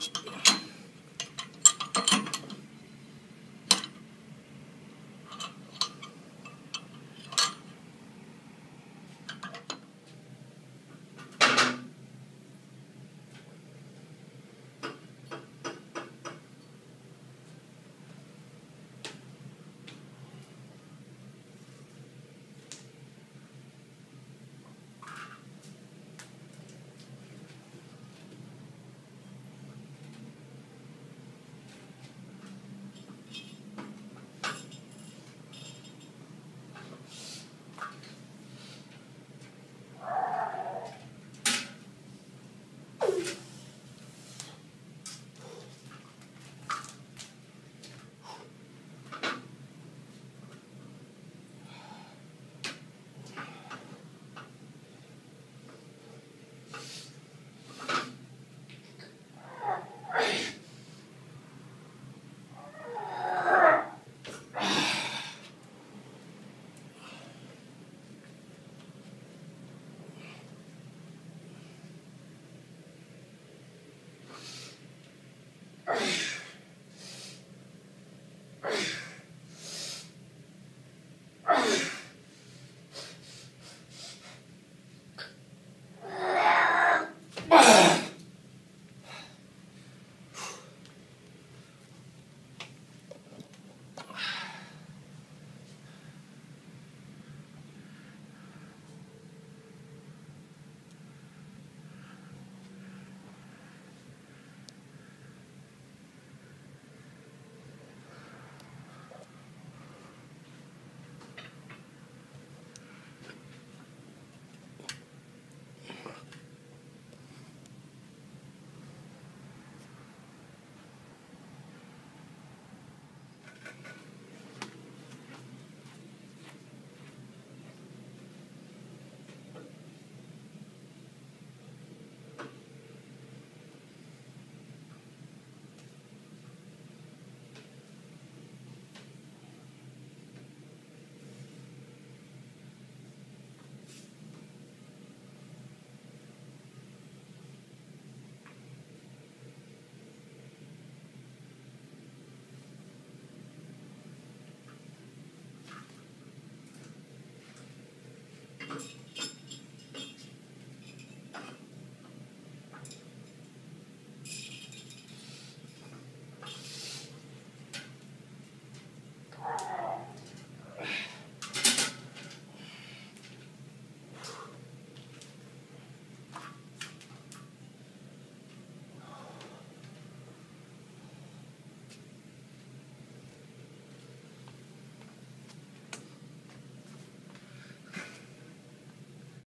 you All right.